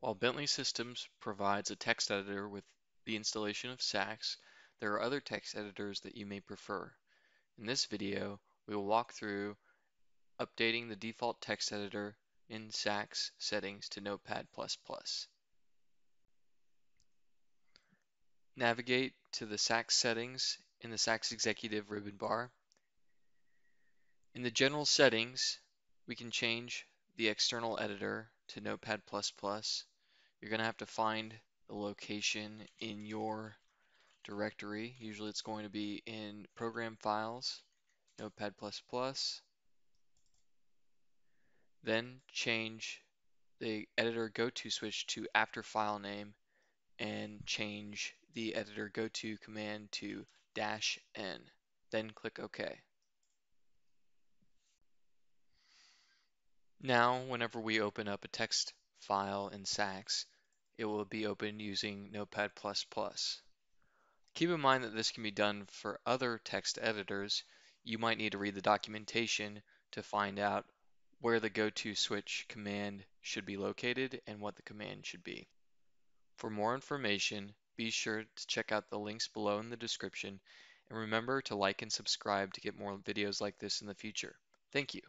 While Bentley Systems provides a text editor with the installation of SACS, there are other text editors that you may prefer. In this video, we will walk through updating the default text editor in SACS settings to Notepad++. Navigate to the SACS settings in the SACS Executive ribbon bar. In the general settings, we can change the external editor to Notepad++. You're going to have to find the location in your directory. Usually it's going to be in Program Files, Notepad++. Then change the editor go-to switch to after file name and change the editor go-to command to dash n. Then click OK. Now, whenever we open up a text file in SACS, it will be opened using Notepad++. Keep in mind that this can be done for other text editors. You might need to read the documentation to find out where the go-to switch command should be located and what the command should be. For more information, be sure to check out the links below in the description and remember to like and subscribe to get more videos like this in the future. Thank you.